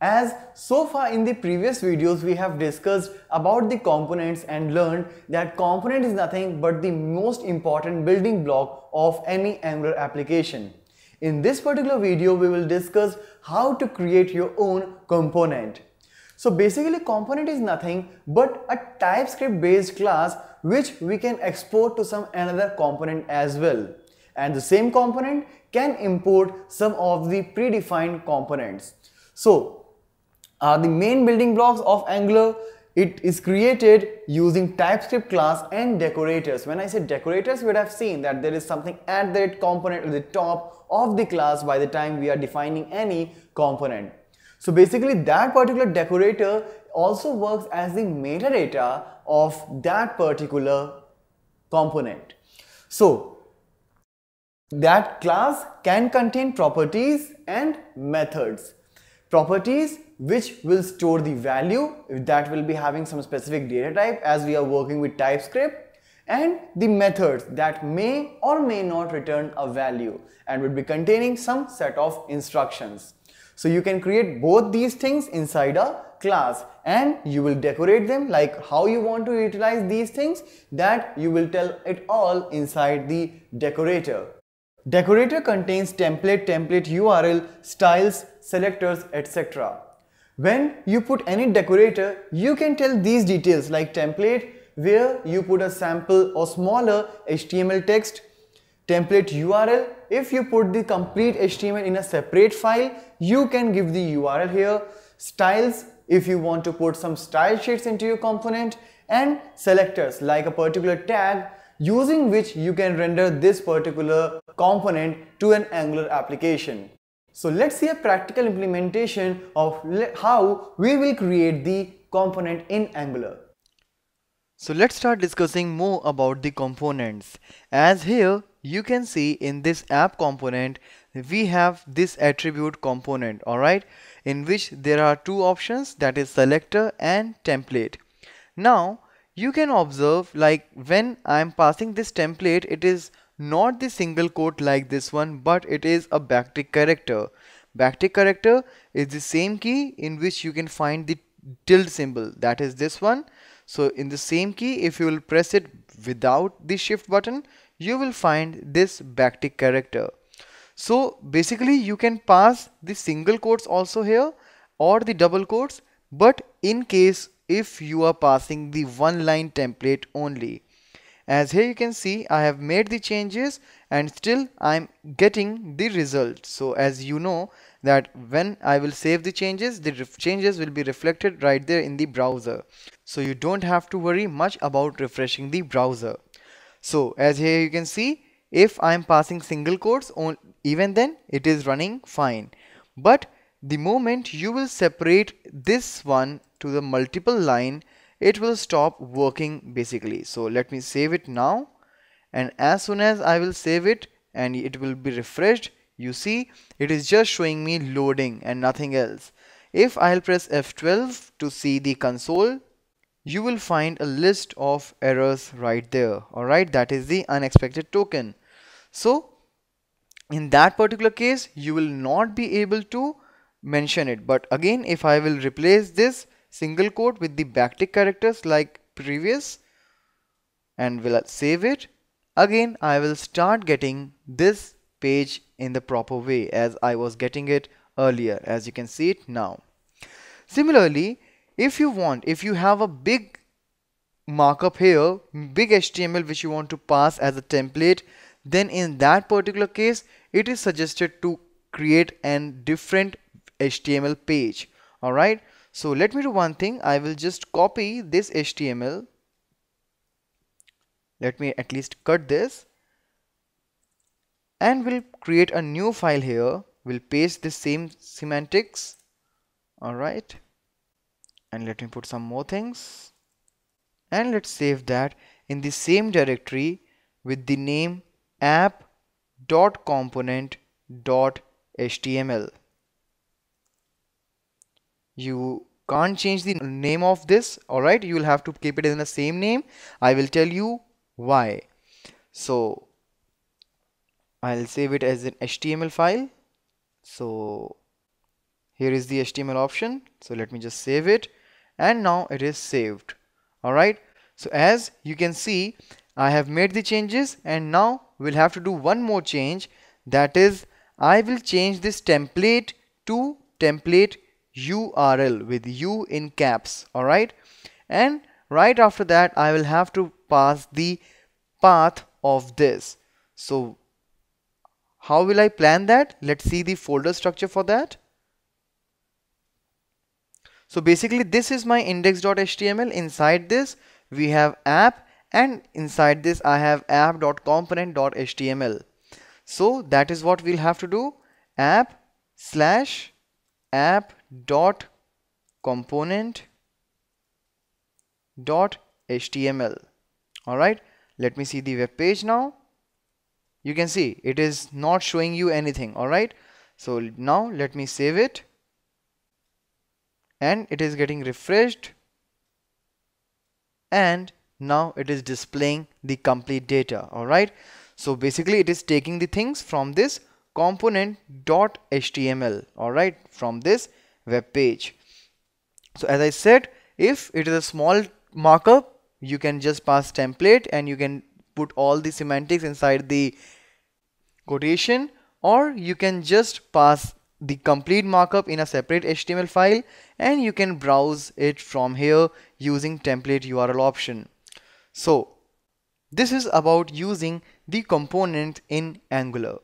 As so far in the previous videos we have discussed about the components and learned that component is nothing but the most important building block of any Angular application. In this particular video we will discuss how to create your own component. So basically component is nothing but a TypeScript based class which we can export to some another component as well. And the same component can import some of the predefined components. So are the main building blocks of Angular. It is created using TypeScript class and decorators. When I say decorators, we would have seen that there is something at that component at the top of the class by the time we are defining any component. So basically that particular decorator also works as the metadata of that particular component. So that class can contain properties and methods. Properties which will store the value that will be having some specific data type as we are working with TypeScript and the methods that may or may not return a value and will be containing some set of instructions. So you can create both these things inside a class and you will decorate them like how you want to utilize these things that you will tell it all inside the decorator. Decorator contains template, template URL, styles, selectors, etc. When you put any decorator, you can tell these details like template where you put a sample or smaller HTML text, template URL. If you put the complete HTML in a separate file, you can give the URL here. Styles, if you want to put some style sheets into your component and selectors like a particular tag using which you can render this particular component to an Angular application. So let's see a practical implementation of how we will create the component in Angular. So let's start discussing more about the components. As here you can see in this app component we have this attribute component alright in which there are two options that is selector and template. Now you can observe like when I am passing this template it is not the single quote like this one but it is a backtick character. Backtick character is the same key in which you can find the tilde symbol. That is this one. So in the same key if you will press it without the shift button you will find this backtick character. So basically you can pass the single quotes also here or the double quotes but in case if you are passing the one line template only as here you can see I have made the changes and still I'm getting the result so as you know that when I will save the changes the changes will be reflected right there in the browser. So you don't have to worry much about refreshing the browser. So as here you can see if I'm passing single quotes even then it is running fine. But the moment you will separate this one to the multiple line it will stop working basically. So let me save it now. And as soon as I will save it and it will be refreshed you see it is just showing me loading and nothing else. If I'll press F12 to see the console you will find a list of errors right there. Alright that is the unexpected token. So in that particular case you will not be able to mention it. But again if I will replace this single quote with the backtick characters like previous and will save it? Again I will start getting this page in the proper way as I was getting it earlier as you can see it now. Similarly if you want if you have a big markup here big HTML which you want to pass as a template then in that particular case it is suggested to create an different HTML page. Alright so let me do one thing. I will just copy this HTML. Let me at least cut this. And we'll create a new file here. We'll paste the same semantics. Alright. And let me put some more things. And let's save that in the same directory with the name app.component.html you can't change the name of this alright? You will have to keep it in the same name. I will tell you why. So I'll save it as an HTML file. So here is the HTML option. So let me just save it. And now it is saved alright? So as you can see I have made the changes. And now we'll have to do one more change. That is I will change this template to template URL with U in caps alright? And right after that I will have to pass the path of this. So how will I plan that? Let's see the folder structure for that. So basically this is my index.html inside this we have app and inside this I have app.component.html so that is what we'll have to do. App slash app dot component dot html. Alright let me see the web page now. You can see it is not showing you anything alright? So now let me save it. And it is getting refreshed. And now it is displaying the complete data alright? So basically it is taking the things from this component.html alright? From this web page so as I said if it is a small markup you can just pass template and you can put all the semantics inside the quotation or you can just pass the complete markup in a separate HTML file and you can browse it from here using template URL option. So this is about using the component in Angular.